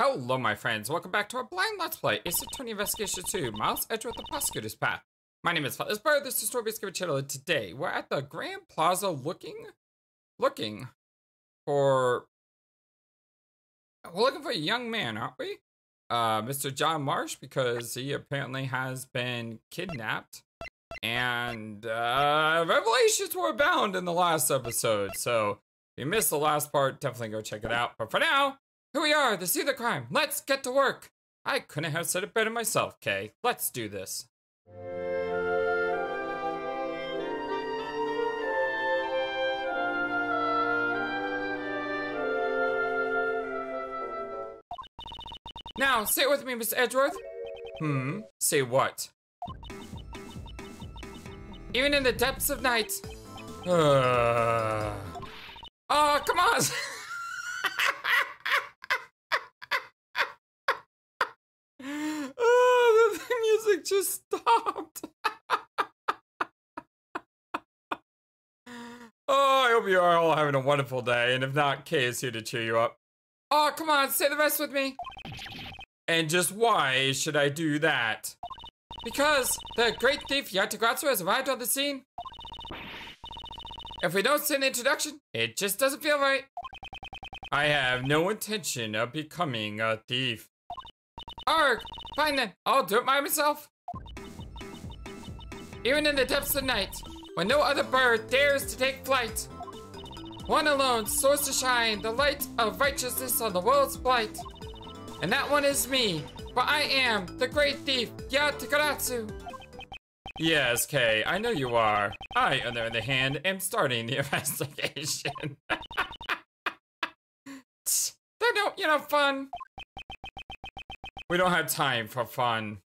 Hello, my friends. Welcome back to our blind Let's Play. It's a Tony Investigation 2, Miles Edgeworth, the Prosecutor's Path. My name is FlightlessBird. This is Story Give Channel. and Today, we're at the Grand Plaza looking, looking for, we're looking for a young man, aren't we? Uh, Mr. John Marsh, because he apparently has been kidnapped. And, uh, revelations were abound in the last episode. So, if you missed the last part, definitely go check it out. But for now, here we are, the see the crime. Let's get to work. I couldn't have said it better myself, Kay. Let's do this. Now, sit with me, Miss Edgeworth. Hmm, say what? Even in the depths of night. Uh... Oh, come on! oh, the music just stopped. oh, I hope you are all having a wonderful day, and if not, Kay is here to cheer you up. Oh, come on, say the rest with me. And just why should I do that? Because the great thief Yatagarasu has arrived on the scene. If we don't send an introduction, it just doesn't feel right. I have no intention of becoming a thief. Arg! Fine then, I'll do it by myself. Even in the depths of night, when no other bird dares to take flight, one alone soars to shine the light of righteousness on the world's blight. And that one is me, for I am the great thief, Yatagarasu. Yes, Kay, I know you are. I, on the other hand, am starting the investigation. They're no, you know, fun. We don't have time for fun.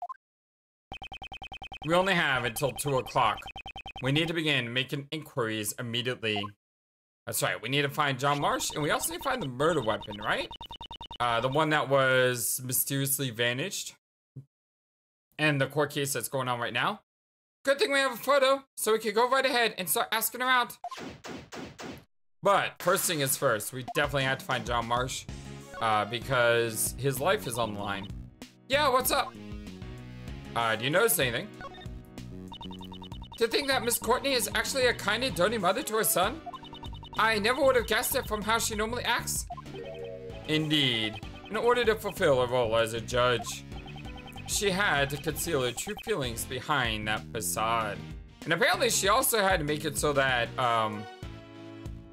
We only have until 2 o'clock. We need to begin making inquiries immediately. That's right, we need to find John Marsh, and we also need to find the murder weapon, right? Uh, the one that was mysteriously vanished. And the court case that's going on right now. Good thing we have a photo, so we can go right ahead and start asking around. But first thing is first, we definitely have to find John Marsh. Uh, because his life is on the line. Yeah, what's up? Uh, do you notice anything? To think that Miss Courtney is actually a kind and doting mother to her son? I never would have guessed it from how she normally acts. Indeed. In order to fulfill her role as a judge, she had to conceal her true feelings behind that facade. And apparently she also had to make it so that, um,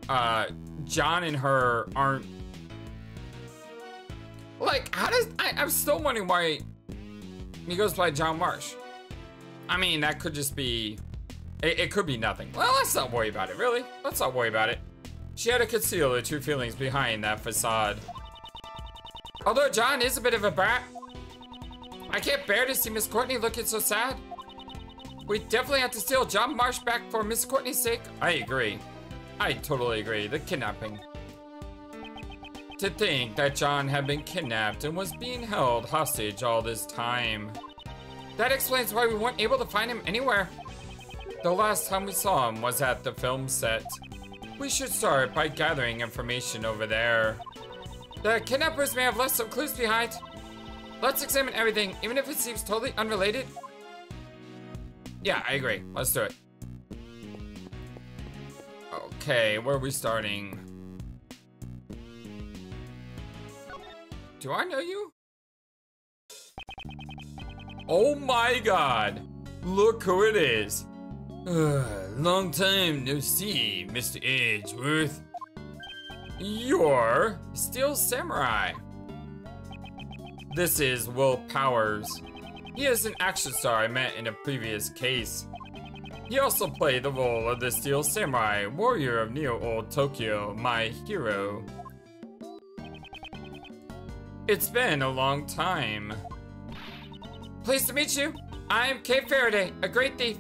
uh, John and her aren't like, how does, I, I'm still wondering why he goes by John Marsh. I mean, that could just be, it, it could be nothing. Well, let's not worry about it, really. Let's not worry about it. She had to conceal her true feelings behind that facade. Although John is a bit of a brat, I can't bear to see Miss Courtney looking so sad. We definitely have to steal John Marsh back for Miss Courtney's sake. I agree. I totally agree. The kidnapping. To think that John had been kidnapped and was being held hostage all this time. That explains why we weren't able to find him anywhere. The last time we saw him was at the film set. We should start by gathering information over there. The kidnappers may have left some clues behind. Let's examine everything, even if it seems totally unrelated. Yeah, I agree. Let's do it. Okay, where are we starting? Do I know you? Oh my god! Look who it is! long time no see, Mr. Edgeworth. You're Steel Samurai. This is Will Powers. He is an action star I met in a previous case. He also played the role of the Steel Samurai, warrior of Neo Old Tokyo, my hero. It's been a long time. Pleased to meet you. I'm Kay Faraday, a great thief.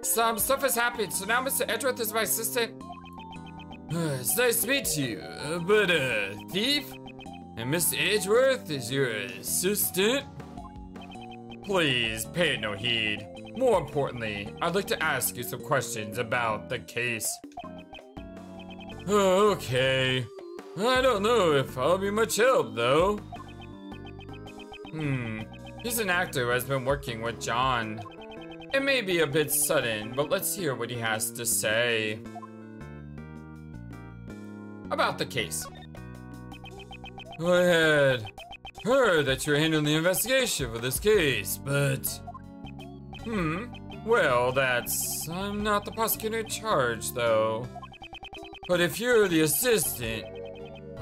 Some stuff has happened, so now Mr. Edgeworth is my assistant. it's nice to meet you, but uh, thief? And Mr. Edgeworth is your assistant? Please, pay no heed. More importantly, I'd like to ask you some questions about the case. Okay. I don't know if I'll be much help, though. Hmm, he's an actor who has been working with John. It may be a bit sudden, but let's hear what he has to say. About the case. I had heard that you're handling the investigation for this case, but... Hmm, well, that's... I'm not the prosecutor in charge, though. But if you're the assistant,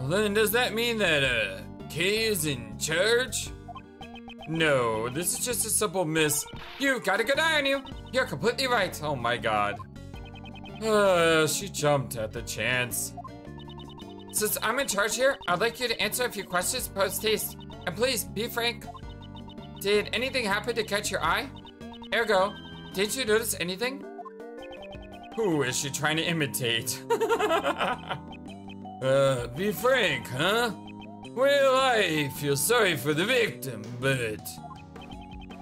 well then does that mean that, uh, Kay is in charge? No, this is just a simple miss. You've got a good eye on you. You're completely right. Oh my god. Uh, she jumped at the chance. Since I'm in charge here, I'd like you to answer a few questions post haste. And please, be frank. Did anything happen to catch your eye? Ergo, did you notice anything? Who is she trying to imitate? uh, be frank, huh? Well, I feel sorry for the victim, but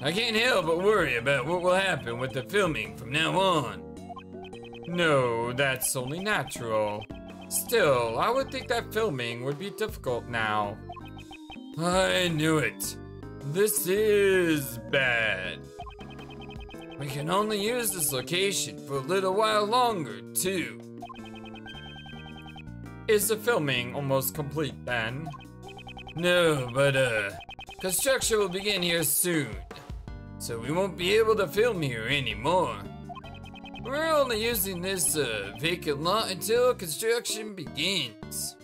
I can't help but worry about what will happen with the filming from now on. No, that's only natural. Still, I would think that filming would be difficult now. I knew it. This is bad. We can only use this location for a little while longer, too. Is the filming almost complete then? No, but uh, construction will begin here soon. So we won't be able to film here anymore. We're only using this uh, vacant lot until construction begins.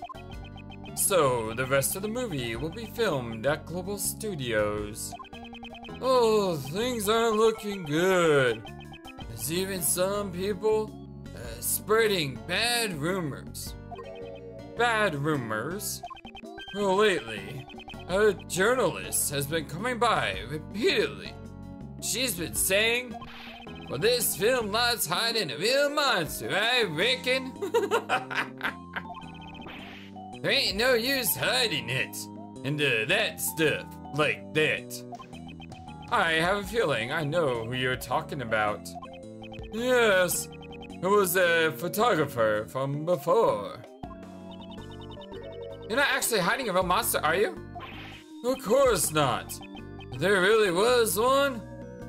So, the rest of the movie will be filmed at Global Studios. Oh, things aren't looking good. There's even some people uh, spreading bad rumors. Bad rumors? Well, lately, a journalist has been coming by repeatedly. She's been saying, well, this film lot's hiding a real monster, I reckon. there ain't no use hiding it. And that stuff, like that. I have a feeling I know who you're talking about. Yes, it was a photographer from before. You're not actually hiding a real monster, are you? Of course not. If there really was one,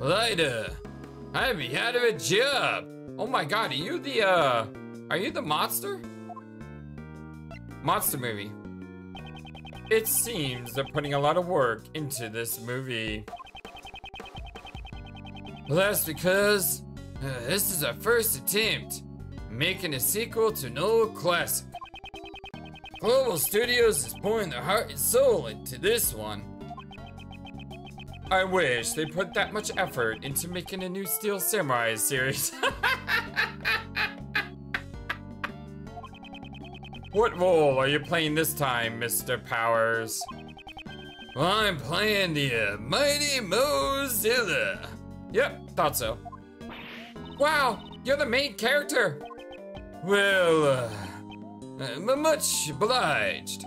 I'd, uh, I'd be out of a job. Oh my god, are you the, uh, are you the monster? Monster movie. It seems they're putting a lot of work into this movie. Well, that's because uh, this is our first attempt making a sequel to an old classic. Global Studios is pouring their heart and soul into this one. I wish they put that much effort into making a new Steel Samurai series. what role are you playing this time, Mr. Powers? Well, I'm playing the uh, Mighty Mozilla. Yep, thought so. Wow, you're the main character. Well, uh, uh, much obliged.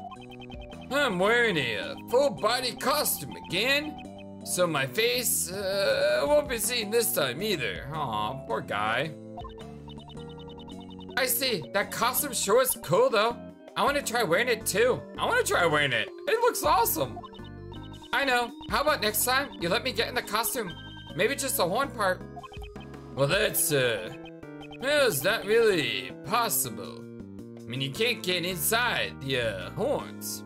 I'm wearing a full body costume again, so my face uh, won't be seen this time either. Aw, poor guy. I see, that costume sure is cool though. I want to try wearing it too. I want to try wearing it. It looks awesome. I know. How about next time you let me get in the costume? Maybe just the horn part. Well, that's, uh, well, is that really possible? Mean, you can't get inside the uh, horns.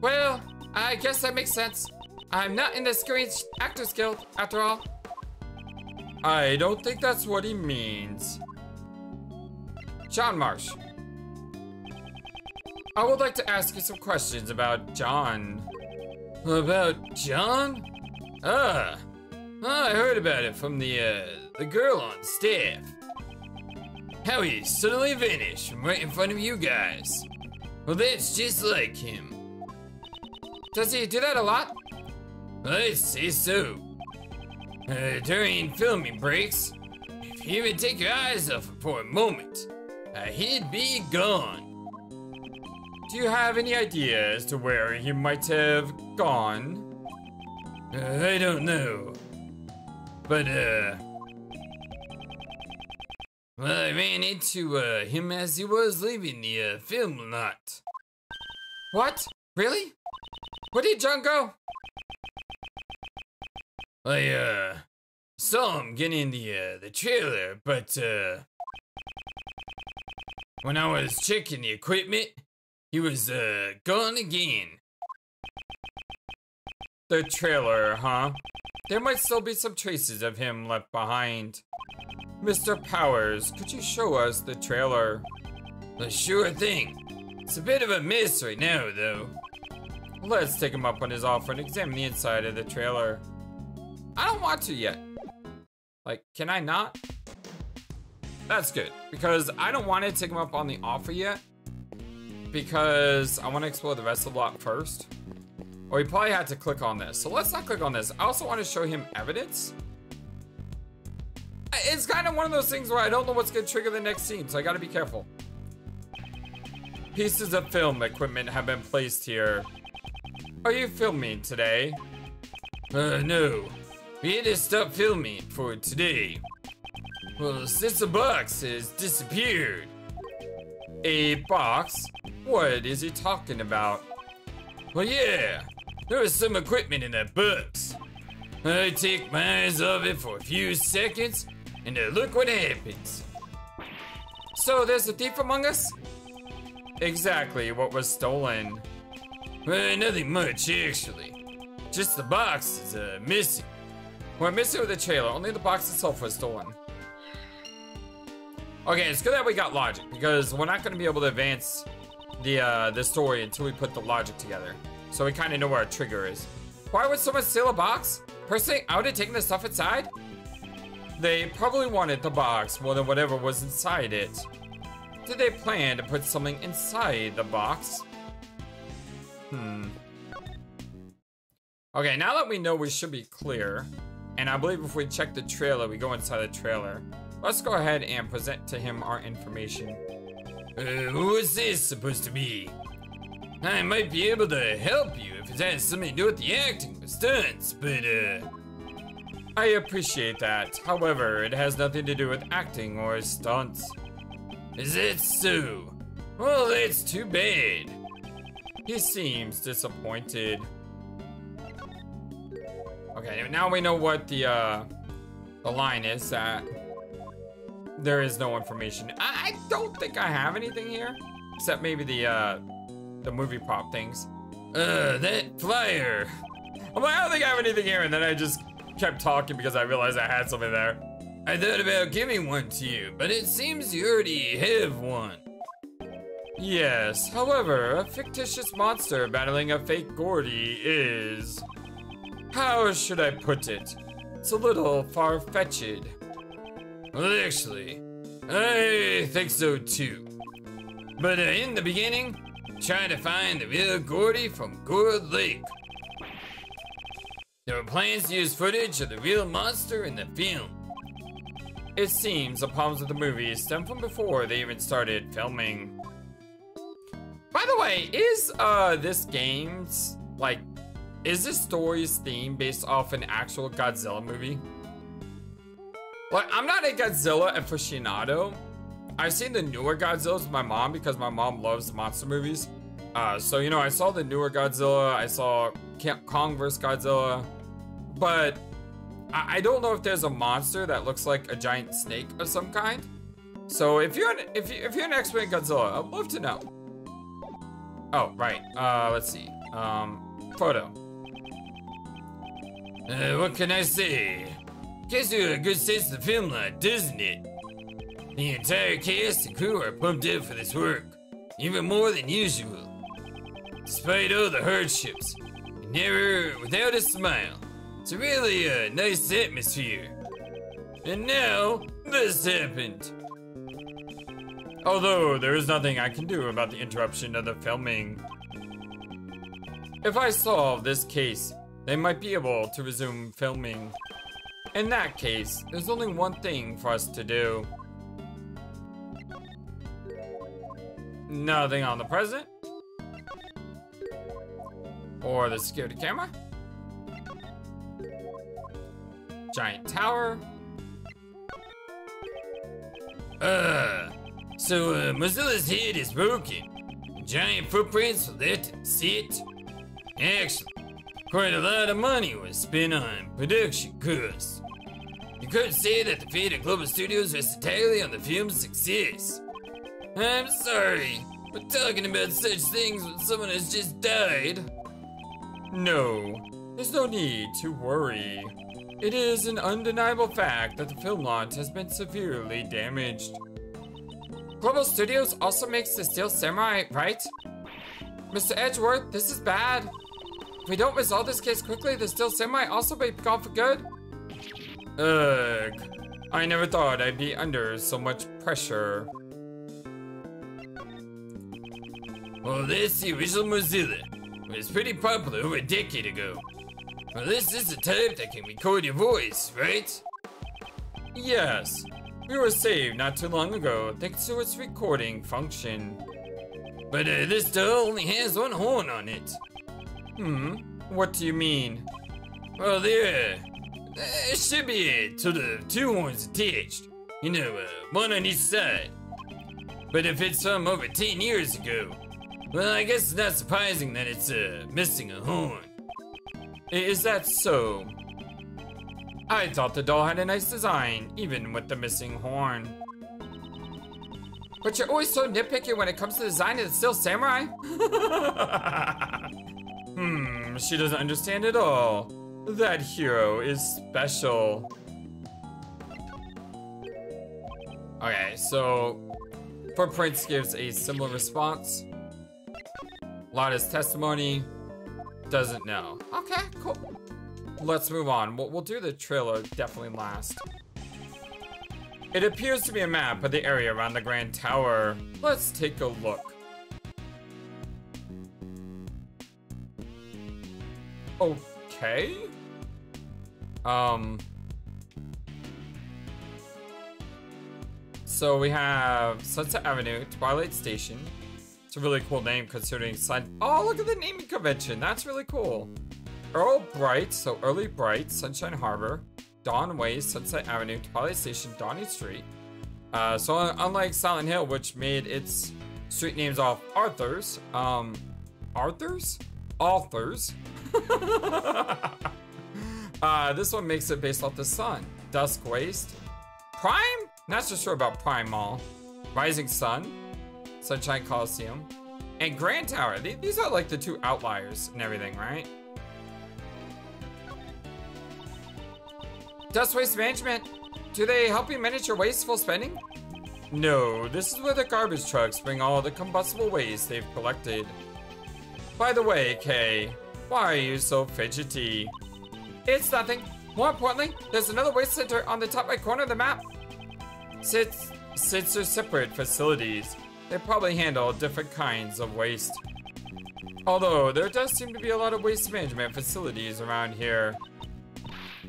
Well, I guess that makes sense. I'm not in the Screen Actors Guild, after all. I don't think that's what he means. John Marsh. I would like to ask you some questions about John. About John? Ah, I heard about it from the, uh, the girl on staff. How he suddenly vanished from right in front of you guys. Well, that's just like him. Does he do that a lot? I'd say so. Uh, during filming breaks, if you even take your eyes off him for a moment, uh, he'd be gone. Do you have any idea as to where he might have gone? Uh, I don't know. But, uh, well, I ran into uh, him as he was leaving the uh, film lot. What? Really? Where did John go? I, uh, saw him get in the, uh, the trailer, but, uh, when I was checking the equipment, he was, uh, gone again. The trailer, huh? There might still be some traces of him left behind. Mr. Powers, could you show us the trailer? The sure thing. It's a bit of a mess right now, though. Let's take him up on his offer and examine the inside of the trailer. I don't want to yet. Like, can I not? That's good, because I don't want to take him up on the offer yet. Because I want to explore the rest of the lot first. Or he probably had to click on this. So let's not click on this. I also want to show him evidence. It's kind of one of those things where I don't know what's going to trigger the next scene, so I got to be careful. Pieces of film equipment have been placed here. Are you filming today? Uh, no. We had to stop filming for today. Well, since the box has disappeared. A box? What is he talking about? Well, yeah. There was some equipment in that box. I take my eyes off it for a few seconds, and uh, look what happens. So there's a thief among us? Exactly what was stolen. Well, nothing much, actually. Just the box is uh, missing. We're missing with the trailer. Only the box itself was stolen. Okay, it's good that we got logic because we're not going to be able to advance the uh, the story until we put the logic together. So we kind of know where our trigger is. Why would someone steal a box? Personally, I would have taken the stuff inside. They probably wanted the box more than whatever was inside it. Did they plan to put something inside the box? Hmm. Okay, now that we know we should be clear, and I believe if we check the trailer, we go inside the trailer. Let's go ahead and present to him our information. Uh, who is this supposed to be? I might be able to help you if it has something to do with the acting or stunts, but uh... I appreciate that. However, it has nothing to do with acting or stunts. Is it so? Well, that's too bad. He seems disappointed. Okay, now we know what the uh, the line is that there is no information. I, I don't think I have anything here, except maybe the uh, the movie prop things. Uh, that flyer. I'm like, I don't think I have anything here, and then I just kept talking because I realized I had something there. I thought about giving one to you, but it seems you already have one. Yes, however, a fictitious monster battling a fake Gordy is... How should I put it? It's a little far-fetched. Well, actually, I think so too. But uh, in the beginning, try to find the real Gordy from Gourd Lake. There were plans to use footage of the real monster in the film. It seems the problems with the movie stem from before they even started filming. By the way, is uh this game's like is this story's theme based off an actual Godzilla movie? Like, I'm not a Godzilla aficionado. I've seen the newer Godzillas with my mom because my mom loves monster movies. Uh, so, you know, I saw the newer Godzilla, I saw Kong vs. Godzilla, but I, I don't know if there's a monster that looks like a giant snake of some kind. So if you're an, if, you, if you're an expert Godzilla, I'd love to know. Oh, right. Uh, let's see. Um, photo. Uh, what can I say? Gives you a good sense of film lot, doesn't it? The entire cast and crew are pumped up for this work, even more than usual. Despite all the hardships, never without a smile. It's really a nice atmosphere. And now, this happened. Although, there is nothing I can do about the interruption of the filming. If I solve this case, they might be able to resume filming. In that case, there's only one thing for us to do. Nothing on the present. Or the security camera. Giant tower. Uh, so uh, Mozilla's head is broken. giant footprints left in the. Actually, quite a lot of money was spent on production costs. You could say that the fate of Global Studios rests entirely on the film's success. I'm sorry, but talking about such things when someone has just died. No, there's no need to worry. It is an undeniable fact that the film launch has been severely damaged. Global Studios also makes the Steel Samurai, right? Mr. Edgeworth, this is bad. If we don't resolve this case quickly, the Steel Samurai also be gone for good. Ugh, I never thought I'd be under so much pressure. Well, that's the original Mozilla. It was pretty popular over a decade ago. Well, this is the type that can record your voice, right? Yes, we were saved not too long ago thanks to its recording function. But uh, this doll only has one horn on it. Hmm, what do you mean? Well, there uh, should be sort of two horns attached. You know, uh, one on each side. But if it's from over 10 years ago, well, I guess it's not surprising that it's uh, missing a horn. Is that so? I thought the doll had a nice design, even with the missing horn. But you're always so nitpicky when it comes to design of the Steel Samurai? hmm, she doesn't understand at all. That hero is special. Okay, so Footprints gives a similar response. Lotta's testimony doesn't know. Okay, cool. Let's move on. We'll, we'll do the trailer definitely last. It appears to be a map of the area around the Grand Tower. Let's take a look. Okay. Um. So we have Sunset Avenue, Twilight Station. It's a really cool name considering Sun. Oh, look at the naming convention. That's really cool. Earl Bright, so Early Bright, Sunshine Harbor, Dawn Way, Sunset Avenue, Twilight Station, Donny Street. Uh, so unlike Silent Hill, which made its street names off Arthur's, um, Arthur's? Authors. uh, this one makes it based off the sun. Dusk Waste. Prime? Not so sure about Prime Mall. Rising Sun. Sunshine Coliseum. And Grand Tower. These are like the two outliers and everything, right? Dusk waste management. Do they help you manage your wasteful spending? No, this is where the garbage trucks bring all the combustible waste they've collected. By the way, Kay, why are you so fidgety? It's nothing. More importantly, there's another waste center on the top right corner of the map. Since sits are separate facilities. They probably handle different kinds of waste. Although, there does seem to be a lot of waste management facilities around here.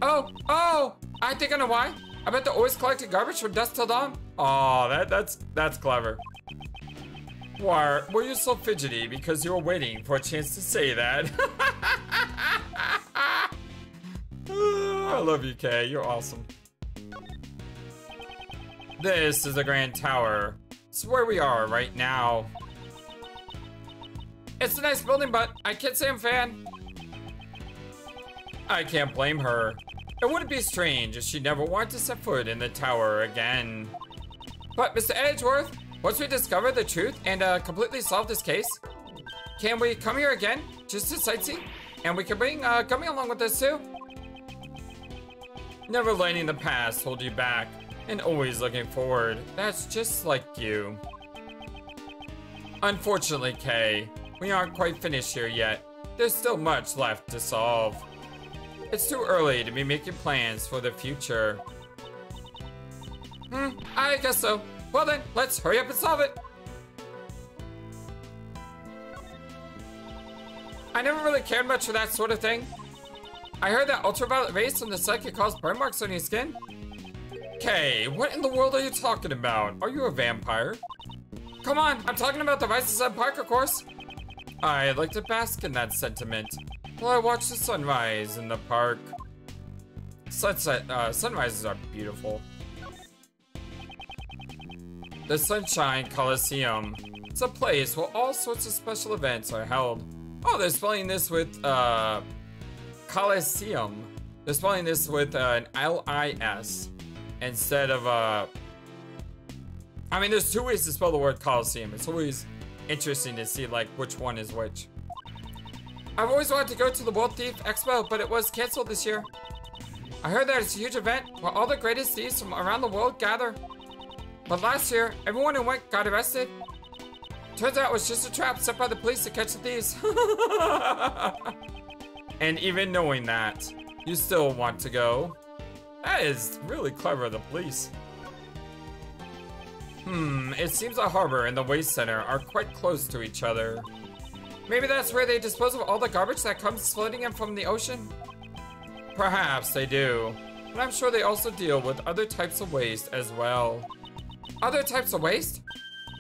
Oh, oh, I think I know why. I bet they're always collecting garbage from dusk till dawn. Oh, that, that's, that's clever. Why were you so fidgety because you were waiting for a chance to say that? I love you, Kay. You're awesome. This is the Grand Tower. It's where we are right now. It's a nice building, but I can't say I'm a fan. I can't blame her. It wouldn't be strange if she never wanted to set foot in the tower again. But Mr. Edgeworth, once we discover the truth and uh, completely solve this case, can we come here again just to sightsee? And we can bring uh, Gummy along with us too? Never letting the past hold you back and always looking forward. That's just like you. Unfortunately, Kay, we aren't quite finished here yet. There's still much left to solve. It's too early to be making plans for the future. Hmm, I guess so. Well then, let's hurry up and solve it. I never really cared much for that sort of thing. I heard that ultraviolet rays from the sun can cause burn marks on your skin. Okay, what in the world are you talking about? Are you a vampire? Come on, I'm talking about the of Sun Park, of course. I'd like to bask in that sentiment while I watch the sunrise in the park. Sunset, uh, sunrises are beautiful. The Sunshine Coliseum. It's a place where all sorts of special events are held. Oh, they're spelling this with uh, Coliseum. They're spelling this with uh, an L-I-S instead of uh. I mean, there's two ways to spell the word Coliseum. It's always interesting to see like which one is which. I've always wanted to go to the World Thief Expo, but it was canceled this year. I heard that it's a huge event where all the greatest thieves from around the world gather. But last year, everyone who went got arrested. Turns out it was just a trap set by the police to catch the thieves. and even knowing that, you still want to go. That is really clever of the police. Hmm, it seems the harbor and the waste center are quite close to each other. Maybe that's where they dispose of all the garbage that comes floating in from the ocean? Perhaps they do, but I'm sure they also deal with other types of waste as well. Other types of waste?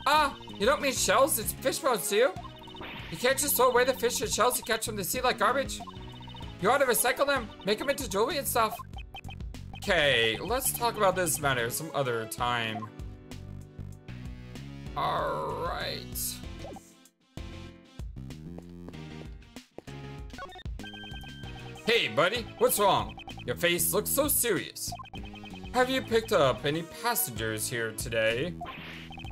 Ah, you don't mean shells, it's fish bones, do you? You can't just throw away the fish and shells you catch from the sea like garbage. You ought to recycle them, make them into jewelry and stuff. Okay, let's talk about this matter some other time. Alright. Hey, buddy, what's wrong? Your face looks so serious. Have you picked up any passengers here today?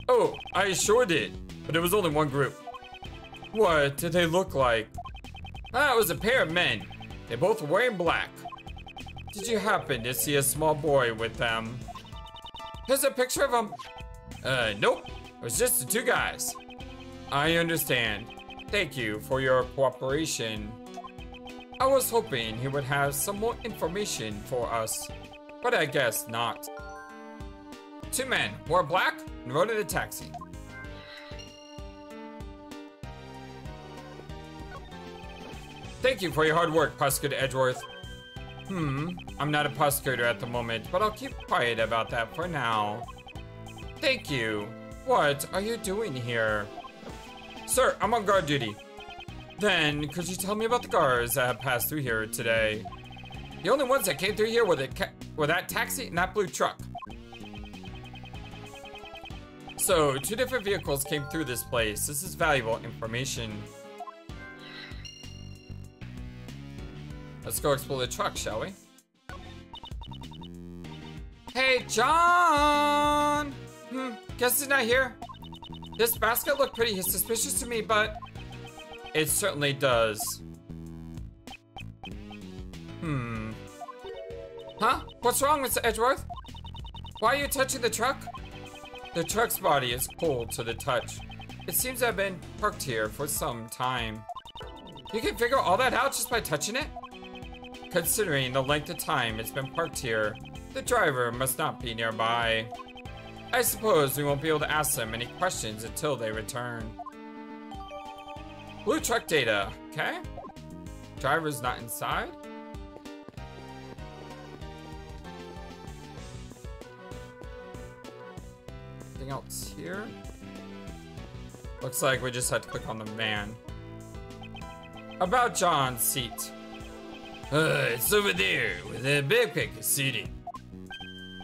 Oh, I sure did, but it was only one group. What did they look like? Ah, it was a pair of men. They both were wearing black. Did you happen to see a small boy with them? There's a picture of him. Uh, nope. It was just the two guys. I understand. Thank you for your cooperation. I was hoping he would have some more information for us, but I guess not. Two men wore black and rode in a taxi. Thank you for your hard work, Prosecutor Edgeworth. Hmm, I'm not a prosecutor at the moment, but I'll keep quiet about that for now. Thank you. What are you doing here? Sir, I'm on guard duty. Then, could you tell me about the guards that have passed through here today? The only ones that came through here were, the were that taxi and that blue truck. So, two different vehicles came through this place. This is valuable information. Let's go explore the truck, shall we? Hey, John! Hmm, guess he's not here. This basket looked pretty suspicious to me, but it certainly does. Hmm. Huh? What's wrong, Mr. Edgeworth? Why are you touching the truck? The truck's body is cold to the touch. It seems have been parked here for some time. You can figure all that out just by touching it? Considering the length of time it's been parked here, the driver must not be nearby. I suppose we won't be able to ask them any questions until they return. Blue truck data, okay. Driver's not inside. Anything else here? Looks like we just had to click on the van. About John's seat. Uh, it's over there, where the backpack is sitting.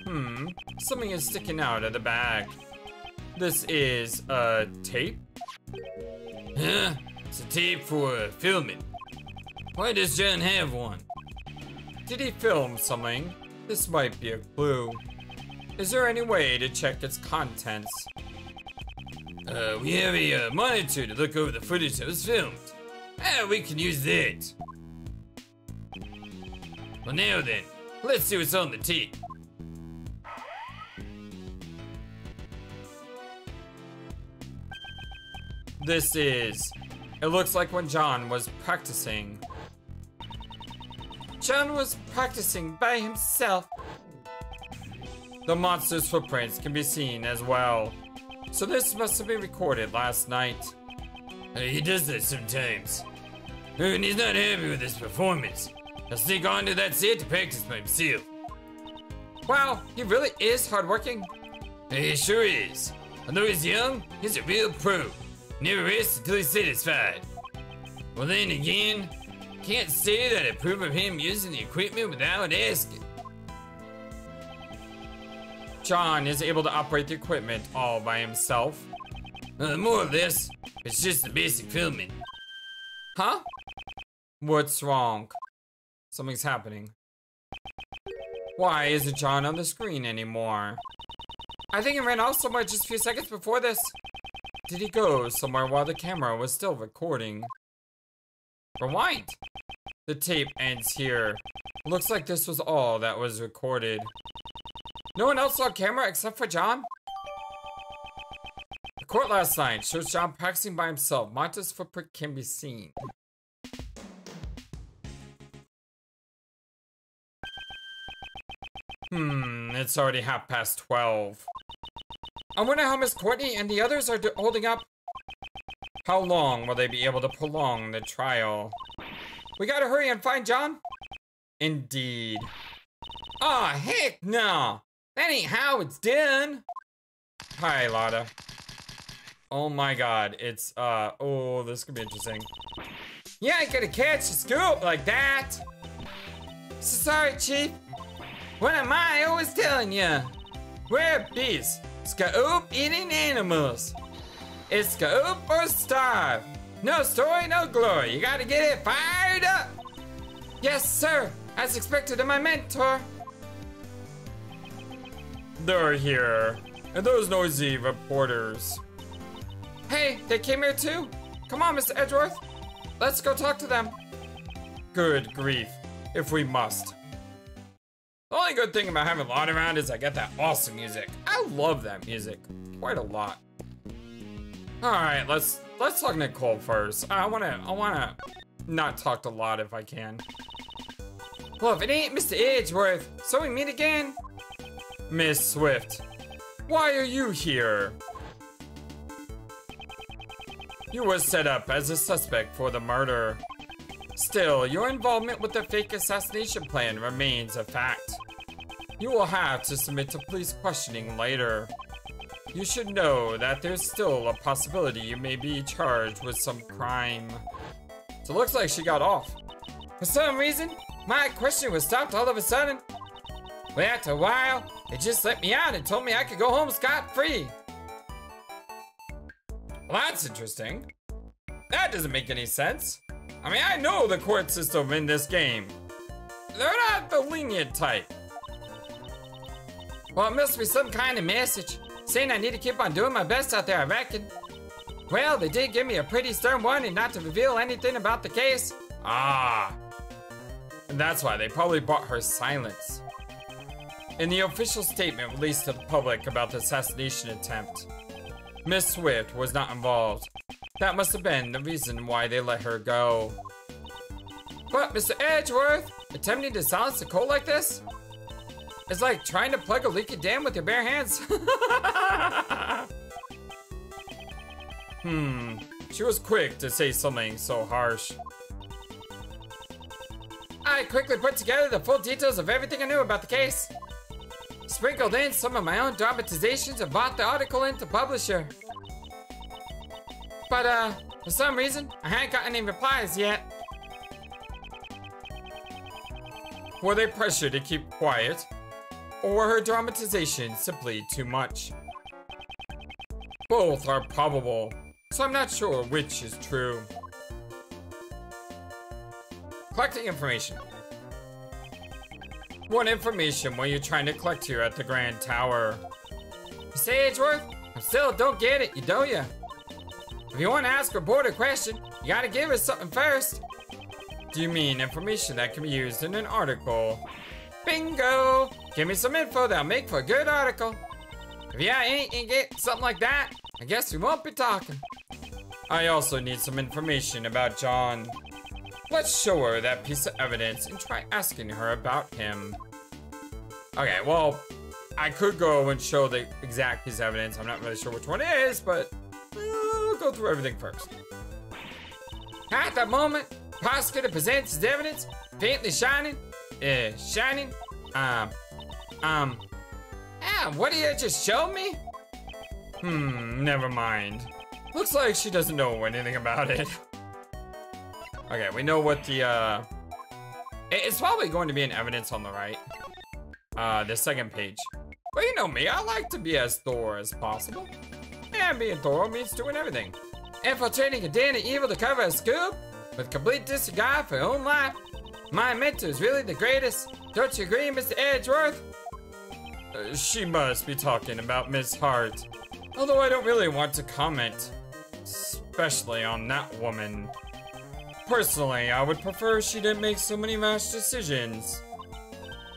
Hmm, something is sticking out of the bag. This is a tape? Huh? It's a tape for filming. Why does John have one? Did he film something? This might be a clue. Is there any way to check its contents? Uh, we have a uh, monitor to look over the footage that was filmed. Ah, we can use that. Well, now then, let's see what's on the tape. This is. It looks like when John was practicing. John was practicing by himself. The monster's footprints can be seen as well. So this must have been recorded last night. He does that sometimes. And he's not happy with his performance. He'll sneak onto that set to practice by himself. Wow, he really is hardworking. He sure is. Although he's young, he's a real pro. Never rests until he's satisfied. Well then again, can't say that I approve of him using the equipment without asking. John is able to operate the equipment all by himself. Uh, more or less, it's just the basic filming. Huh? What's wrong? Something's happening. Why isn't John on the screen anymore? I think he ran off somewhere just a few seconds before this. Did he go somewhere while the camera was still recording? Rewind. The tape ends here. Looks like this was all that was recorded. No one else saw camera except for John? The court last night shows John practicing by himself. Monta's footprint can be seen. Hmm, it's already half past 12. I wonder how Miss Courtney and the others are holding up. How long will they be able to prolong the trial? We gotta hurry and find John? Indeed. Aw, oh, heck no! That ain't how it's done! Hi, Lotta. Oh my god, it's, uh, oh, this could be interesting. Yeah, I gotta catch a scoop like that! So sorry, Chief. What am I always telling ya? We're bees. Scoop eating animals. It's scoop or starve. No story, no glory. You gotta get it fired up. Yes, sir. As expected of my mentor. They're here. And those noisy reporters. Hey, they came here too? Come on, Mr. Edgeworth. Let's go talk to them. Good grief. If we must. The only good thing about having Lot around is I get that awesome music. I love that music quite a lot. All right, let's let's talk Nicole first. I wanna I wanna not talk to Lot if I can. Well, if it ain't Mr. Edgeworth, so we meet again. Miss Swift, why are you here? You were set up as a suspect for the murder. Still, your involvement with the fake assassination plan remains a fact. You will have to submit to police questioning later. You should know that there's still a possibility you may be charged with some crime. So it looks like she got off. For some reason, my question was stopped all of a sudden. But after a while, it just let me out and told me I could go home scot-free. Well, that's interesting. That doesn't make any sense. I mean, I know the court system in this game. They're not the lenient type. Well, it must be some kind of message, saying I need to keep on doing my best out there, I reckon. Well, they did give me a pretty stern warning not to reveal anything about the case. Ah. And that's why they probably bought her silence. In the official statement released to the public about the assassination attempt, Miss Swift was not involved. That must have been the reason why they let her go. But Mr. Edgeworth, attempting to silence the cold like this? It's like trying to plug a leaky dam with your bare hands. hmm, she was quick to say something so harsh. I quickly put together the full details of everything I knew about the case. Sprinkled in some of my own dramatizations and bought the article into publisher. But, uh, for some reason, I haven't got any replies yet. Were they pressured to keep quiet? Or were her dramatization simply too much? Both are probable, so I'm not sure which is true. Collecting information. What information were you trying to collect here at the Grand Tower? Say Edgeworth, I still don't get it, you don't ya? If you want to ask a board a question, you gotta give us something first. Do you mean information that can be used in an article? Bingo! Give me some info that'll make for a good article. If you ain't get something like that, I guess we won't be talking. I also need some information about John. Let's show her that piece of evidence and try asking her about him. Okay, well, I could go and show the exact piece of evidence. I'm not really sure which one it is, but we'll go through everything first. At that moment, prosecutor presents his evidence, faintly shining, uh, shining, um, um, ah, what did you just show me? Hmm, never mind. Looks like she doesn't know anything about it. okay, we know what the, uh, it's probably going to be an evidence on the right. Uh, the second page. But you know me, I like to be as thorough as possible. And being thorough means doing everything. Infiltrating a den of evil to cover a scoop with complete disregard for your own life. My mentor is really the greatest. Don't you agree, Mr. Edgeworth? Uh, she must be talking about Miss Hart. Although I don't really want to comment, especially on that woman. Personally, I would prefer she didn't make so many rash decisions.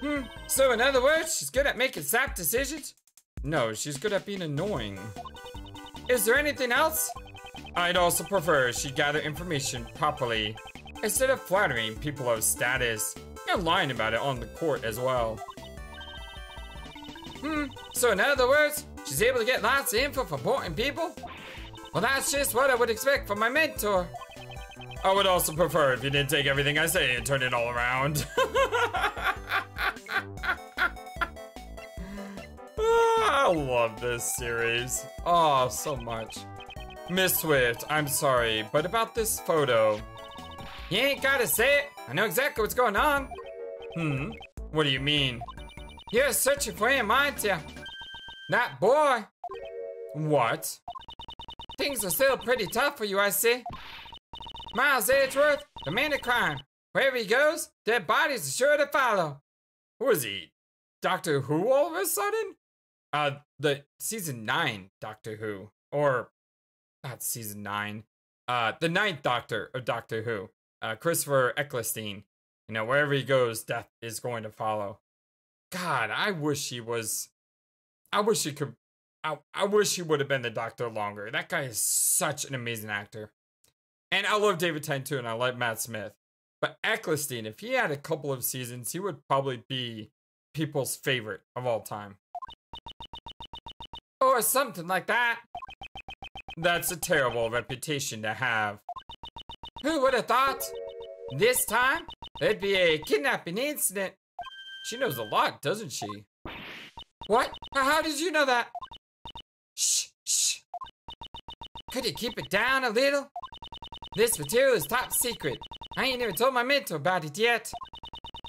Hmm, so in other words, she's good at making snap decisions? No, she's good at being annoying. Is there anything else? I'd also prefer she gather information properly, instead of flattering people of status and lying about it on the court as well. Hmm, so in other words, she's able to get lots of info from important people? Well, that's just what I would expect from my mentor. I would also prefer if you didn't take everything I say and turn it all around. I love this series. Oh, so much. Miss Swift, I'm sorry, but about this photo. You ain't gotta say it. I know exactly what's going on. Hmm, what do you mean? You're searching for him, aren't you? That boy. What? Things are still pretty tough for you, I see. Miles Edgeworth, the man of crime. Wherever he goes, dead bodies are sure to follow. Who is he? Doctor Who all of a sudden? Uh, the season nine Doctor Who. Or, not season nine. Uh, the ninth Doctor of Doctor Who. Uh, Christopher Eccleston. You know, wherever he goes, death is going to follow. God, I wish he was. I wish he could. I, I wish he would have been the Doctor longer. That guy is such an amazing actor. And I love David Tennant too, and I like Matt Smith. But Eccleston, if he had a couple of seasons, he would probably be people's favorite of all time. Or something like that. That's a terrible reputation to have. Who would have thought? This time, there'd be a kidnapping incident. She knows a lot, doesn't she? What? How did you know that? Could you keep it down a little? This material is top secret. I ain't even told my mentor about it yet.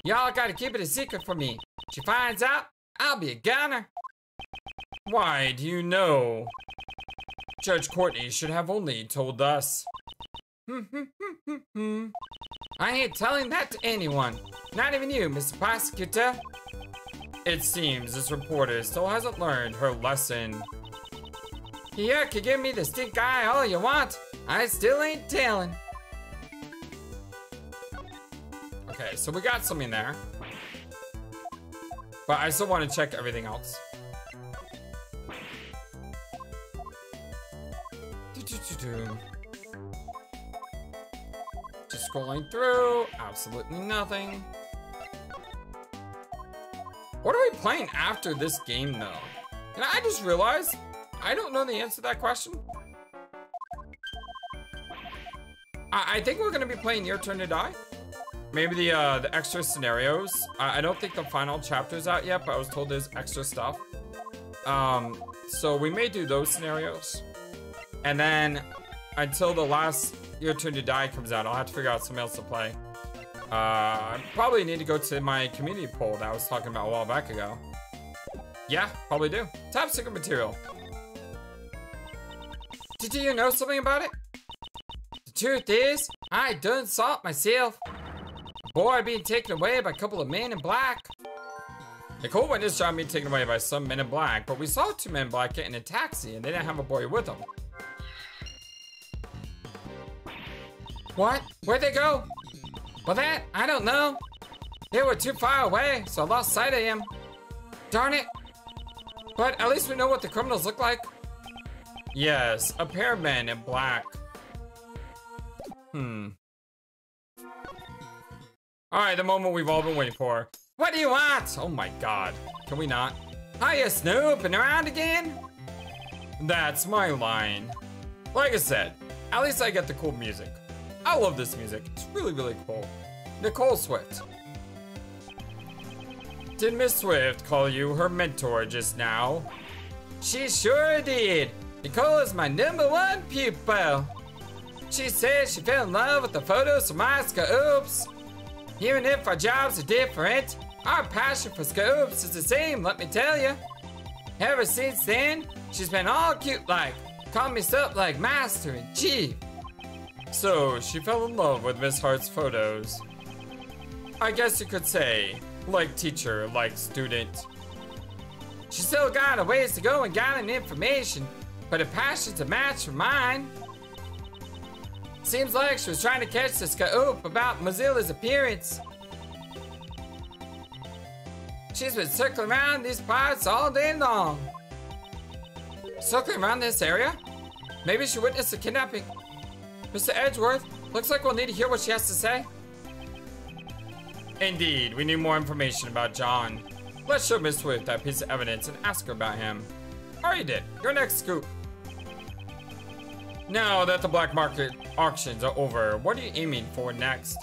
Y'all gotta keep it a secret for me. If She finds out, I'll be a goner. Why do you know? Judge Courtney should have only told us. Hmm, hmm, hmm, I ain't telling that to anyone. Not even you, Mr. Prosecutor. It seems this reporter still hasn't learned her lesson. You can give me the stink eye all you want. I still ain't telling. Okay, so we got something there. But I still want to check everything else. Just scrolling through, absolutely nothing. What are we playing after this game though? And I just realized I don't know the answer to that question. I, I think we're gonna be playing Your Turn to Die. Maybe the uh, the extra scenarios. I, I don't think the final chapter's out yet, but I was told there's extra stuff. Um, so we may do those scenarios. And then until the last Your Turn to Die comes out, I'll have to figure out something else to play. Uh, I probably need to go to my community poll that I was talking about a while back ago. Yeah, probably do. Top secret material. Did you know something about it? The truth is, I done saw it myself. A boy being taken away by a couple of men in black. Nicole witnessed John being taken away by some men in black, but we saw two men in black get in a taxi and they didn't have a boy with them. What? Where'd they go? Well, that, I don't know. They were too far away, so I lost sight of him. Darn it. But at least we know what the criminals look like. Yes, a pair of men in black. Hmm. Alright, the moment we've all been waiting for. What do you want? Oh my god. Can we not? Are you snooping around again? That's my line. Like I said, at least I get the cool music. I love this music. It's really, really cool. Nicole Swift. Did Miss Swift call you her mentor just now? She sure did. Nicole is my number one pupil. She says she fell in love with the photos from our scopes. Even if our jobs are different, our passion for scopes is the same, let me tell you. Ever since then, she's been all cute like, Call me something like Master and Chief. So, she fell in love with Miss Hart's photos. I guess you could say, like teacher, like student. She still got a ways to go in gathering information, but her passion's a match for mine. Seems like she was trying to catch the scoop about Mozilla's appearance. She's been circling around these parts all day long. Circling around this area? Maybe she witnessed a kidnapping. Mr. Edgeworth, looks like we'll need to hear what she has to say. Indeed, we need more information about John. Let's show Miss Swift that piece of evidence and ask her about him. Already did. Your next scoop. Now that the black market auctions are over, what are you aiming for next?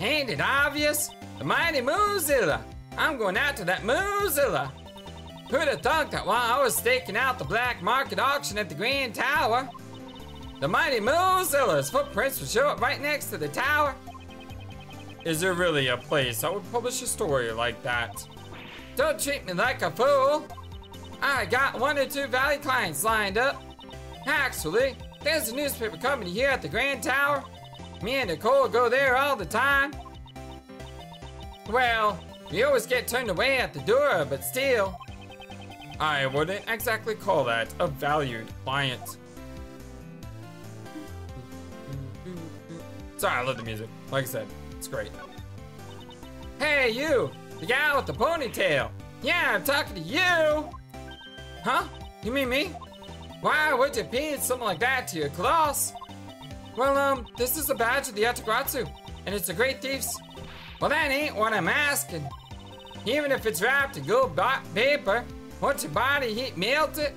Ain't it obvious? The mighty Mozilla. I'm going after that Mozilla. Who'd have thought that while I was staking out the black market auction at the Grand Tower, the mighty Mozilla's footprints would show up right next to the tower? Is there really a place that would publish a story like that? Don't treat me like a fool. I got one or two Valley clients lined up. Actually, there's a newspaper company here at the Grand Tower. Me and Nicole go there all the time. Well, we always get turned away at the door, but still. I wouldn't exactly call that a valued client. Sorry, I love the music. Like I said, it's great. Hey, you! The guy with the ponytail! Yeah, I'm talking to you! Huh? You mean me? Why would you pin something like that to your class? Well, um, this is a badge of the Yatagarasu, and it's a great thief's. Well, that ain't what I'm asking. Even if it's wrapped in gold paper, won't your body heat melt it,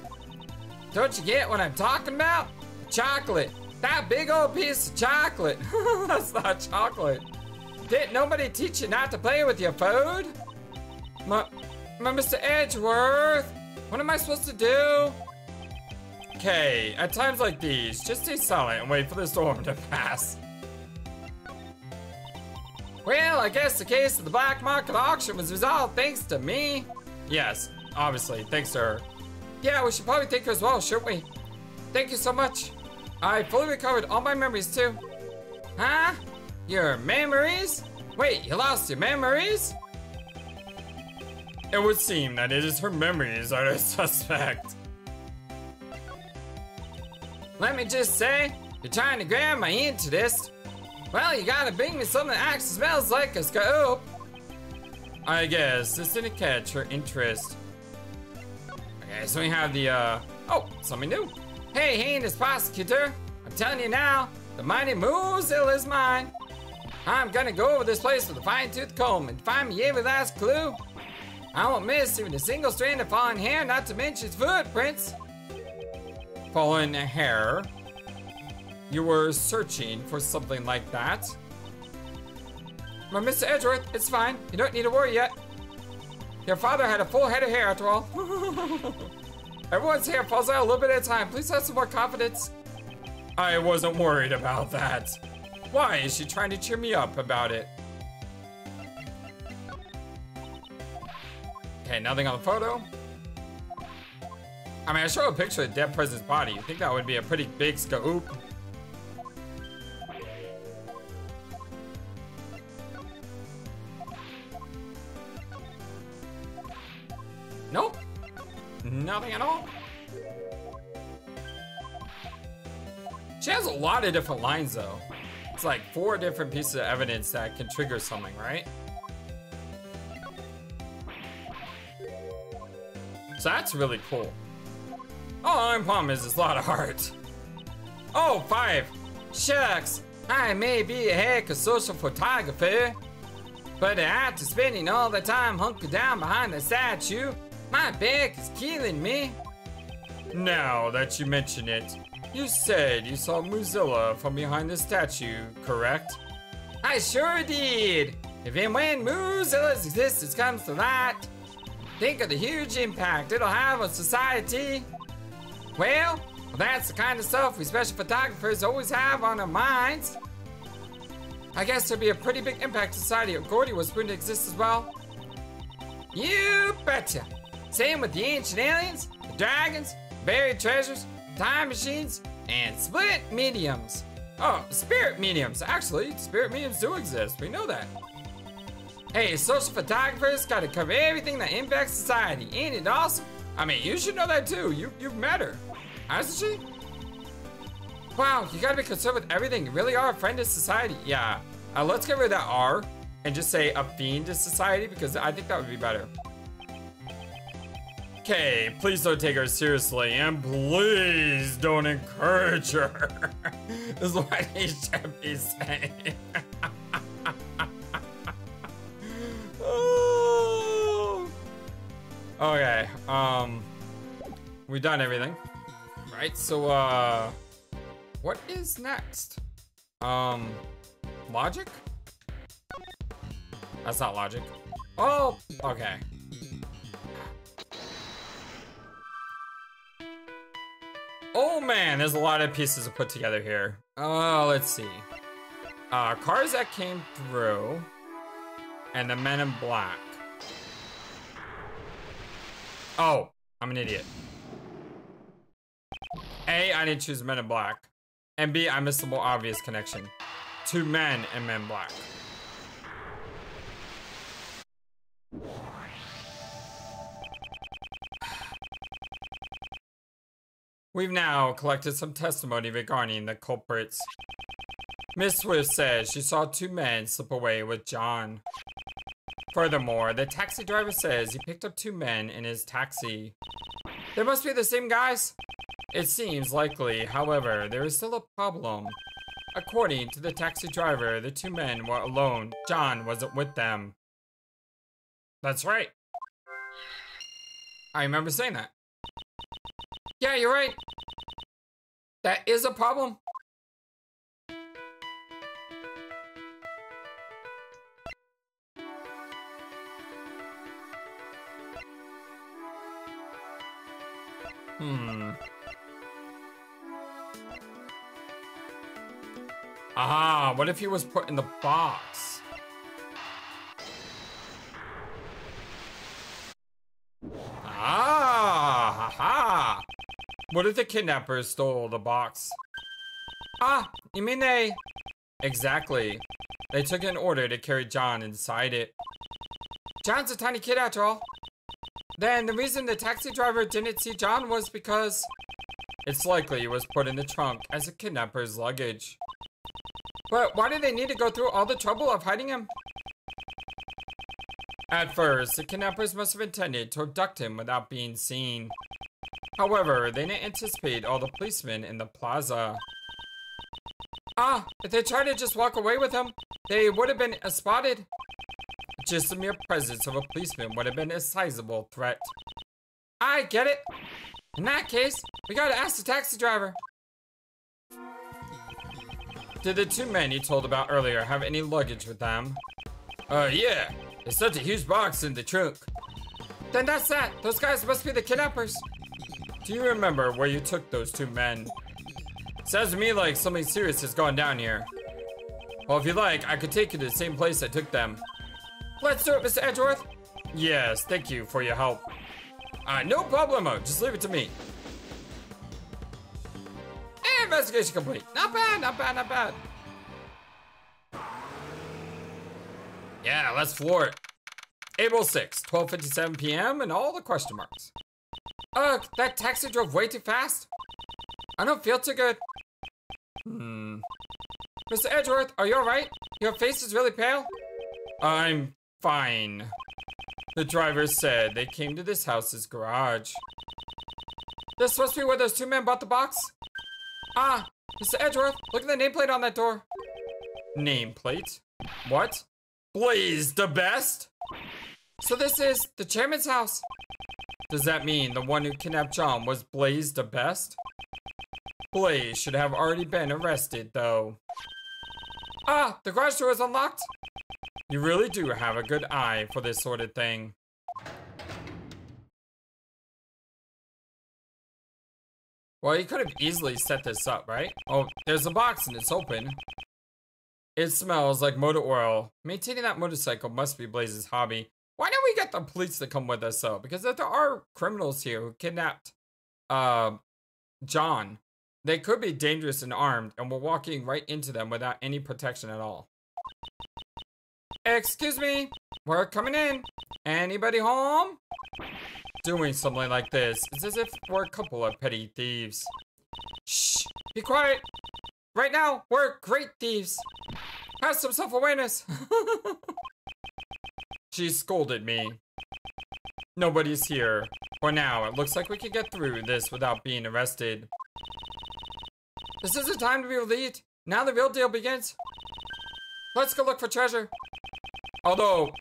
don't you get what I'm talking about? Chocolate. That big old piece of chocolate. That's not chocolate. Didn't nobody teach you not to play with your food? My, my Mr. Edgeworth, what am I supposed to do? Okay, at times like these, just stay silent and wait for the storm to pass. Well, I guess the case of the black market auction was resolved thanks to me. Yes, obviously, thanks to her. Yeah, we should probably thank her as well, shouldn't we? Thank you so much. I fully recovered all my memories too. Huh? Your memories? Wait, you lost your memories? It would seem that it is her memories that are suspect. Let me just say, you're trying to grab my interest. Well, you gotta bring me something that actually smells like a scoop. I guess this didn't catch her interest. Okay, so we have the, uh, oh, something new. Hey, heinous prosecutor, I'm telling you now, the mighty Mozilla is mine. I'm gonna go over this place with a fine-tooth comb and find me every last clue. I won't miss even a single strand of fallen hair, not to mention its footprints. Fallen hair? You were searching for something like that? But Mr. Edgeworth, it's fine. You don't need to worry yet. Your father had a full head of hair after all. Everyone's hair falls out a little bit at a time. Please have some more confidence. I wasn't worried about that. Why is she trying to cheer me up about it? Okay, nothing on the photo. I mean, I show a picture of the dead president's body. You think that would be a pretty big scoop? Nope. Nothing at all. She has a lot of different lines though. It's like four different pieces of evidence that can trigger something, right? So that's really cool. Oh, only problem is a lot of art. Oh, five. Shucks, I may be a heck of social photographer, but after spending all the time hunkered down behind the statue, my back is killing me. Now that you mention it, you said you saw Mozilla from behind the statue, correct? I sure did. If and when Mozilla's existence comes to light, think of the huge impact it'll have on society. Well, that's the kind of stuff we special photographers always have on our minds. I guess there'd be a pretty big impact to society if Gourdy was going to exist as well. You betcha. Same with the ancient aliens, the dragons, buried treasures, time machines, and split mediums. Oh, spirit mediums. Actually, spirit mediums do exist. We know that. Hey, social photographers gotta cover everything that impacts society. Ain't it awesome? I mean, you should know that too. You, you've met her. Hasn't she? Wow, you gotta be concerned with everything. You really are a friend to society. Yeah. Uh, let's get rid of that R and just say a fiend to society because I think that would be better. Okay, please don't take her seriously, and please don't encourage her. is what he should be saying. Okay, um, we've done everything, right? So, uh, what is next? Um, logic? That's not logic. Oh, okay. Oh man, there's a lot of pieces to put together here. Oh, let's see. Uh, cars that came through, and the men in black. Oh, I'm an idiot. A, I didn't choose men in black. And B, I missed the more obvious connection. Two men and men black. We've now collected some testimony regarding the culprits. Miss Swift says she saw two men slip away with John. Furthermore, the taxi driver says he picked up two men in his taxi. They must be the same guys. It seems likely, however, there is still a problem. According to the taxi driver, the two men were alone. John wasn't with them. That's right. I remember saying that. Yeah, you're right. That is a problem. Hmm. Aha, what if he was put in the box? Ah, ha ha. What if the kidnappers stole the box? Ah, you mean they... Exactly. They took an order to carry John inside it. John's a tiny kid after all. Then the reason the taxi driver didn't see John was because it's likely he was put in the trunk as a kidnapper's luggage. But why did they need to go through all the trouble of hiding him? At first, the kidnappers must have intended to abduct him without being seen. However, they didn't anticipate all the policemen in the plaza. Ah, if they tried to just walk away with him, they would have been spotted. Just the mere presence of a policeman would have been a sizable threat. I get it. In that case, we gotta ask the taxi driver. Did the two men you told about earlier have any luggage with them? Uh, yeah. They such a huge box in the trunk. Then that's that. Those guys must be the kidnappers. Do you remember where you took those two men? Sounds to me like something serious has gone down here. Well, if you like, I could take you to the same place I took them. Let's do it, Mr. Edgeworth. Yes, thank you for your help. Uh, no problemo. Just leave it to me. Investigation complete. Not bad, not bad, not bad. Yeah, let's floor it. April 6, 12.57 p.m. and all the question marks. Ugh, that taxi drove way too fast. I don't feel too good. Hmm. Mr. Edgeworth, are you alright? Your face is really pale. I'm fine. The driver said they came to this house's garage. This to be where those two men bought the box? Ah, Mr. Edgeworth, look at the nameplate on that door. Nameplate? What? Blaise Debeste? So this is the chairman's house. Does that mean the one who kidnapped John was Blaze the best? Blaise should have already been arrested, though. Ah, the garage door is unlocked. You really do have a good eye for this sort of thing. Well, you could have easily set this up, right? Oh, there's a box and it's open. It smells like motor oil. Maintaining that motorcycle must be Blaise's hobby. Why don't we get the police to come with us though? Because if there are criminals here who kidnapped uh, John. They could be dangerous and armed, and we're walking right into them without any protection at all. Excuse me, we're coming in. Anybody home? Doing something like this is as if we're a couple of petty thieves. Shh, be quiet. Right now, we're great thieves. Have some self-awareness. she scolded me. Nobody's here. For now, it looks like we can get through this without being arrested. This is the time to be relieved. Now the real deal begins. Let's go look for treasure. Although,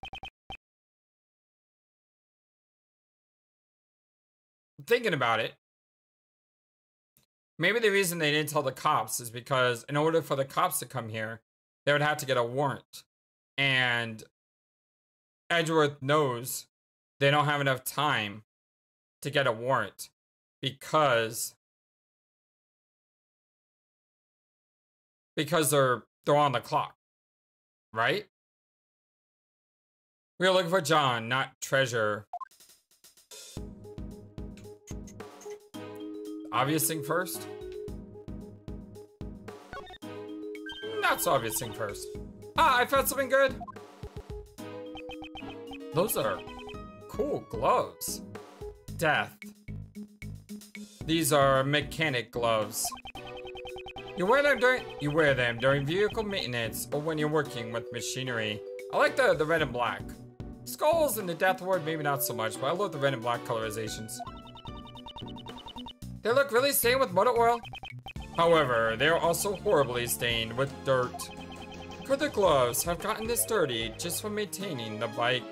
thinking about it, maybe the reason they didn't tell the cops is because in order for the cops to come here, they would have to get a warrant. And Edgeworth knows they don't have enough time to get a warrant because because they're they're on the clock. Right? We are looking for John, not treasure. Obvious thing first? Not so obvious thing first. Ah, I found something good. Those are cool gloves. Death. These are mechanic gloves. You wear them during you wear them during vehicle maintenance or when you're working with machinery. I like the, the red and black. Skulls and the death ward, maybe not so much, but I love the red and black colorizations. They look really stained with motor oil. However, they are also horribly stained with dirt. Could the gloves have gotten this dirty just from maintaining the bike?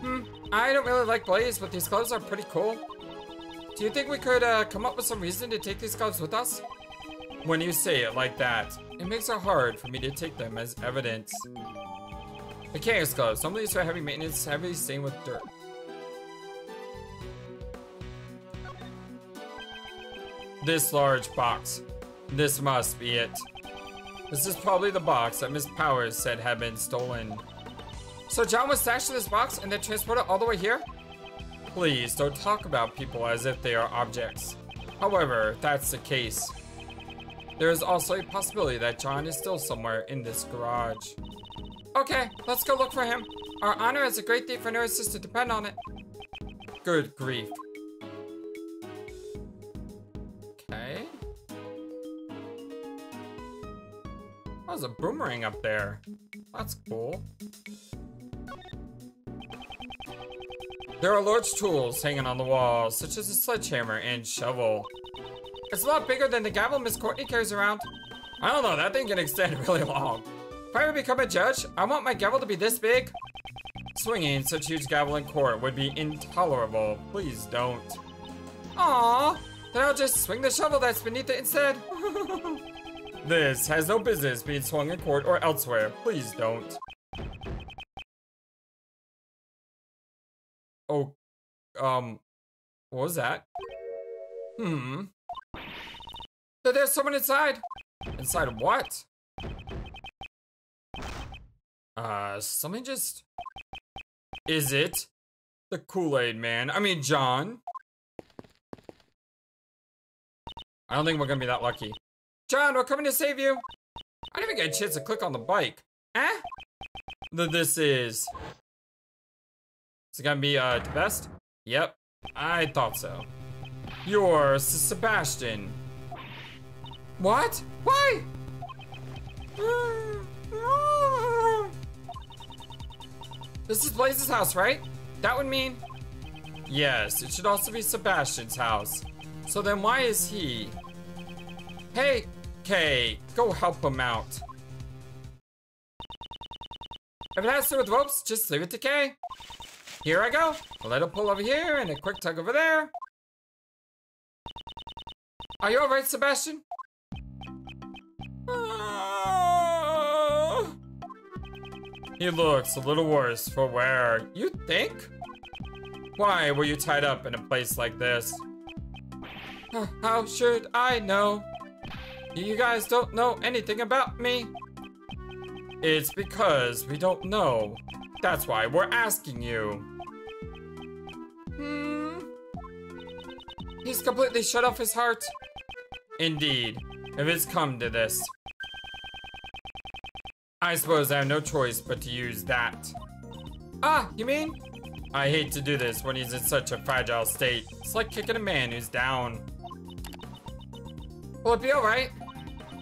Hmm, I don't really like Blaise, but these gloves are pretty cool. Do you think we could uh, come up with some reason to take these gloves with us? When you say it like that, it makes it hard for me to take them as evidence. Mechanics gloves. Some of these are heavy maintenance, heavily stained with dirt. This large box. This must be it. This is probably the box that Miss Powers said had been stolen. So John was stashed in this box and then transported all the way here? Please don't talk about people as if they are objects. However, that's the case. There is also a possibility that John is still somewhere in this garage. Okay, let's go look for him. Our honor is a great thing for nurses to depend on it. Good grief. Okay. There's a boomerang up there. That's cool. There are large tools hanging on the walls, such as a sledgehammer and shovel. It's a lot bigger than the gavel Miss Courtney carries around. I don't know, that thing can extend really long. If I ever become a judge, I want my gavel to be this big. Swinging such huge gavel in court would be intolerable. Please don't. Aww, then I'll just swing the shovel that's beneath it instead. this has no business being swung in court or elsewhere. Please don't. Oh, um, what was that? Hmm. There's someone inside. Inside of what? Uh, something just... Is it? The Kool-Aid man. I mean, John. I don't think we're gonna be that lucky. John, we're coming to save you. I didn't even get a chance to click on the bike. Eh? The, this is... Is it gonna be, uh, the best? Yep. I thought so. You're S Sebastian. What? Why? This is Blaise's house, right? That would mean... Yes, it should also be Sebastian's house. So then why is he... Hey, Kay, go help him out. If it has to do with ropes, just leave it to Kay. Here I go. A little pull over here and a quick tug over there. Are you alright, Sebastian? Ah. He looks a little worse for wear. You think? Why were you tied up in a place like this? How should I know? You guys don't know anything about me. It's because we don't know. That's why we're asking you. Hmm. He's completely shut off his heart. Indeed, if it's come to this. I suppose I have no choice but to use that. Ah, you mean? I hate to do this when he's in such a fragile state. It's like kicking a man who's down. Will it be alright?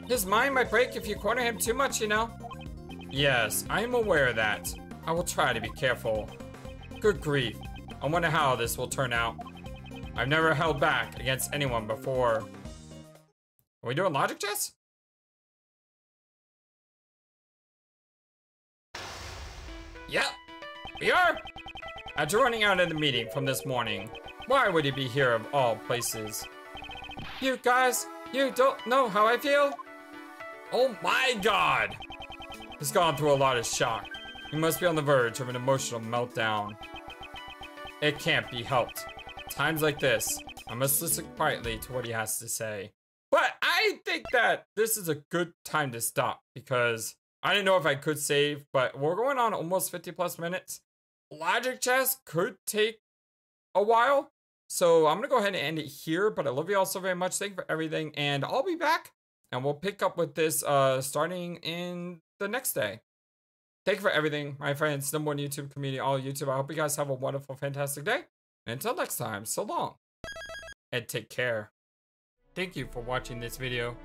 His mind might break if you corner him too much, you know? Yes, I am aware of that. I will try to be careful. Good grief. I wonder how this will turn out. I've never held back against anyone before. Are we doing logic chess? Yep, we are. After running out of the meeting from this morning, why would he be here of all places? You guys, you don't know how I feel? Oh my god! He's gone through a lot of shock. He must be on the verge of an emotional meltdown. It can't be helped. Times like this, I must listen quietly to what he has to say. But I think that this is a good time to stop because I didn't know if I could save, but we're going on almost 50 plus minutes. Logic chess could take a while. So I'm going to go ahead and end it here, but I love you all so very much. Thank you for everything, and I'll be back, and we'll pick up with this uh, starting in the next day. Thank you for everything, my friends, number one YouTube community, all YouTube. I hope you guys have a wonderful, fantastic day. And until next time, so long, and take care. Thank you for watching this video.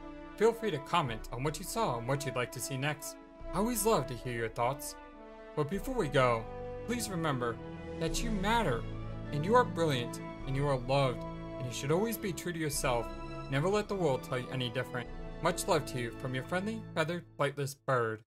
Feel free to comment on what you saw and what you'd like to see next. I always love to hear your thoughts. But before we go, please remember that you matter, and you are brilliant, and you are loved, and you should always be true to yourself. Never let the world tell you any different. Much love to you from your friendly, feathered, flightless bird.